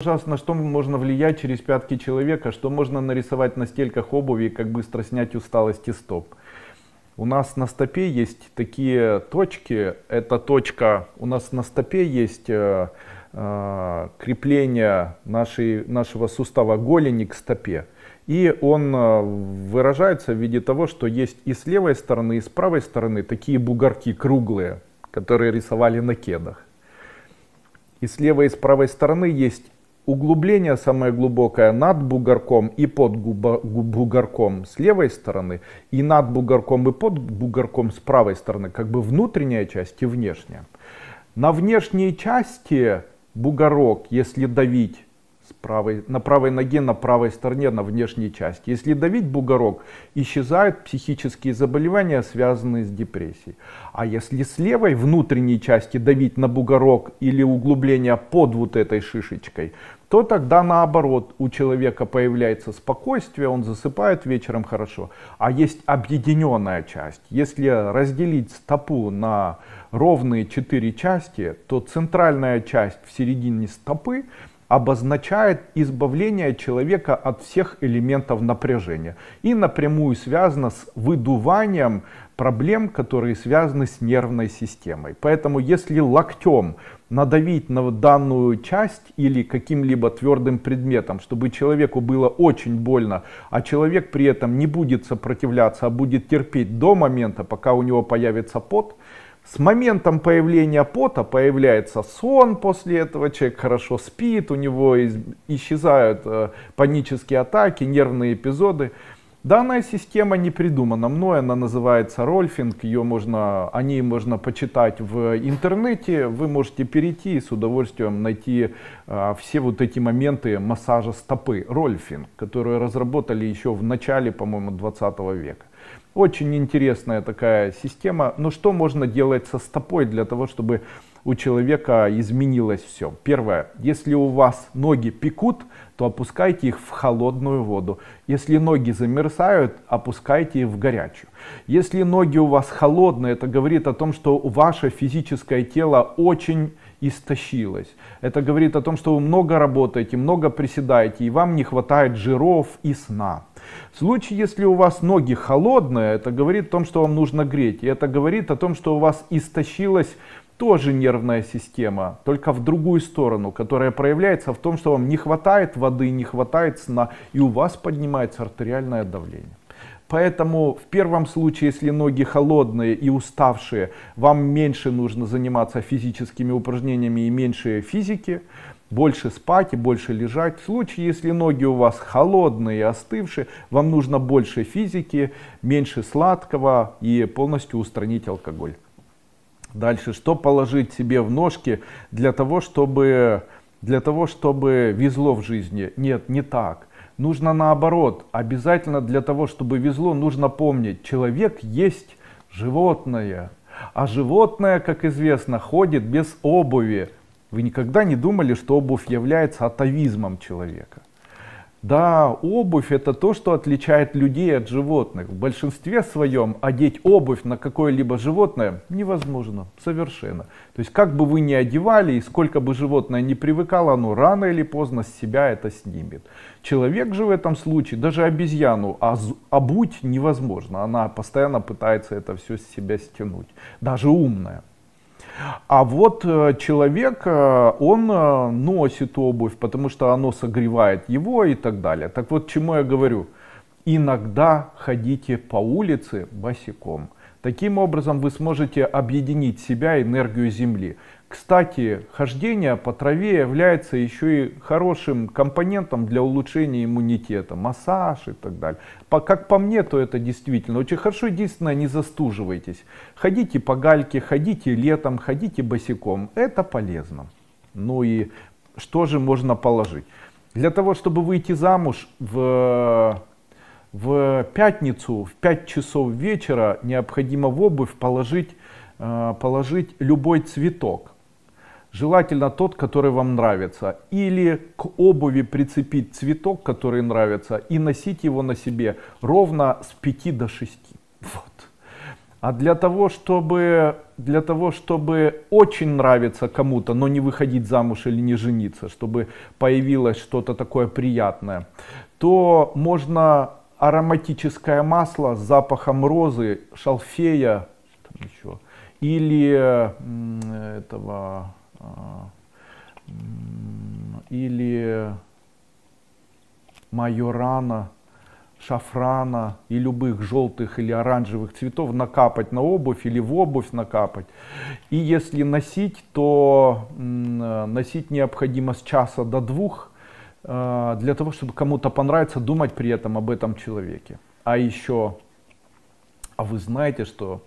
Пожалуйста, на что можно влиять через пятки человека, что можно нарисовать на стельках обуви и как быстро снять усталость и стоп. У нас на стопе есть такие точки, это точка, у нас на стопе есть э, э, крепление нашей, нашего сустава голени к стопе. И он э, выражается в виде того, что есть и с левой стороны, и с правой стороны такие бугорки круглые, которые рисовали на кедах. И с левой и с правой стороны есть углубление самое глубокое над бугорком и под бугорком с левой стороны, и над бугорком и под бугорком с правой стороны, как бы внутренняя часть и внешняя. На внешней части бугорок, если давить, с правой, на правой ноге, на правой стороне, на внешней части. Если давить бугорок, исчезают психические заболевания, связанные с депрессией. А если с левой внутренней части давить на бугорок или углубление под вот этой шишечкой, то тогда наоборот у человека появляется спокойствие, он засыпает вечером хорошо. А есть объединенная часть. Если разделить стопу на ровные четыре части, то центральная часть в середине стопы обозначает избавление человека от всех элементов напряжения и напрямую связано с выдуванием проблем, которые связаны с нервной системой. Поэтому если локтем надавить на данную часть или каким-либо твердым предметом, чтобы человеку было очень больно, а человек при этом не будет сопротивляться, а будет терпеть до момента, пока у него появится пот, с моментом появления пота появляется сон после этого, человек хорошо спит, у него исчезают э, панические атаки, нервные эпизоды. Данная система не придумана мной, она называется Рольфинг, ее можно, о ней можно почитать в интернете, вы можете перейти и с удовольствием найти э, все вот эти моменты массажа стопы, Рольфинг, которую разработали еще в начале, по-моему, 20 века. Очень интересная такая система. Но что можно делать со стопой для того, чтобы у человека изменилось все? Первое. Если у вас ноги пекут, то опускайте их в холодную воду. Если ноги замерзают, опускайте их в горячую. Если ноги у вас холодные, это говорит о том, что ваше физическое тело очень истощилось. Это говорит о том, что вы много работаете, много приседаете, и вам не хватает жиров и сна. В случае, если у вас ноги холодные, это говорит о том, что вам нужно греть. И это говорит о том, что у вас истощилась тоже нервная система, только в другую сторону, которая проявляется в том, что вам не хватает воды, не хватает сна, и у вас поднимается артериальное давление. Поэтому в первом случае, если ноги холодные и уставшие, вам меньше нужно заниматься физическими упражнениями и меньше физики больше спать и больше лежать. В случае, если ноги у вас холодные и остывшие, вам нужно больше физики, меньше сладкого и полностью устранить алкоголь. Дальше, что положить себе в ножки для того, чтобы, для того, чтобы везло в жизни? Нет, не так. Нужно наоборот. Обязательно для того, чтобы везло, нужно помнить, человек есть животное. А животное, как известно, ходит без обуви. Вы никогда не думали, что обувь является атовизмом человека? Да, обувь это то, что отличает людей от животных. В большинстве своем одеть обувь на какое-либо животное невозможно, совершенно. То есть как бы вы ни одевали и сколько бы животное ни привыкало, оно рано или поздно с себя это снимет. Человек же в этом случае, даже обезьяну обуть невозможно. Она постоянно пытается это все с себя стянуть. Даже умная. А вот э, человек, э, он э, носит обувь, потому что оно согревает его и так далее. Так вот, чему я говорю? Иногда ходите по улице босиком. Таким образом вы сможете объединить себя энергию Земли. Кстати, хождение по траве является еще и хорошим компонентом для улучшения иммунитета, массаж и так далее. По, как по мне, то это действительно очень хорошо. Единственное, не застуживайтесь. Ходите по гальке, ходите летом, ходите босиком. Это полезно. Ну и что же можно положить? Для того, чтобы выйти замуж в, в пятницу в 5 часов вечера, необходимо в обувь положить, э, положить любой цветок желательно тот, который вам нравится. Или к обуви прицепить цветок, который нравится, и носить его на себе ровно с 5 до 6. Вот. А для того, чтобы, для того, чтобы очень нравиться кому-то, но не выходить замуж или не жениться, чтобы появилось что-то такое приятное, то можно ароматическое масло с запахом розы, шалфея, там еще, или этого, или майорана, шафрана и любых желтых или оранжевых цветов накапать на обувь или в обувь накапать. И если носить, то носить необходимо с часа до двух, э, для того, чтобы кому-то понравится, думать при этом об этом человеке. А еще, а вы знаете, что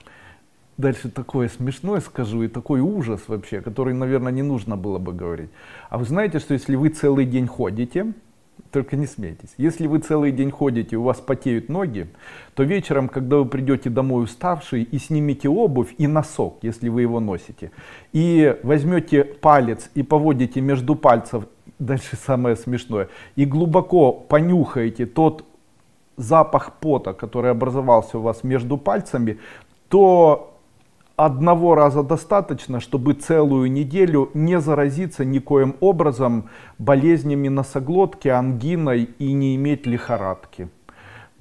дальше такое смешное скажу и такой ужас вообще, который, наверное, не нужно было бы говорить. А вы знаете, что если вы целый день ходите, только не смейтесь. Если вы целый день ходите, у вас потеют ноги, то вечером, когда вы придете домой уставший и снимете обувь и носок, если вы его носите, и возьмете палец и поводите между пальцев, дальше самое смешное, и глубоко понюхаете тот запах пота, который образовался у вас между пальцами, то одного раза достаточно, чтобы целую неделю не заразиться никоим образом болезнями носоглотки, ангиной и не иметь лихорадки.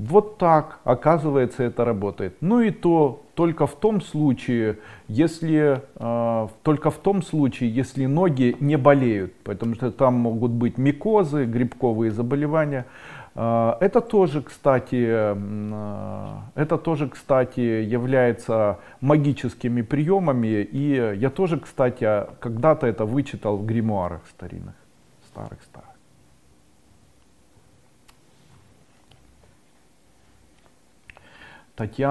Вот так, оказывается, это работает. Ну и то только в том случае, если э, только в том случае, если ноги не болеют, потому что там могут быть микозы, грибковые заболевания. А, это тоже, кстати, а, это тоже, кстати, является магическими приемами. И я тоже, кстати, когда-то это вычитал в гримуарах старинных, старых-старых. Татьяна.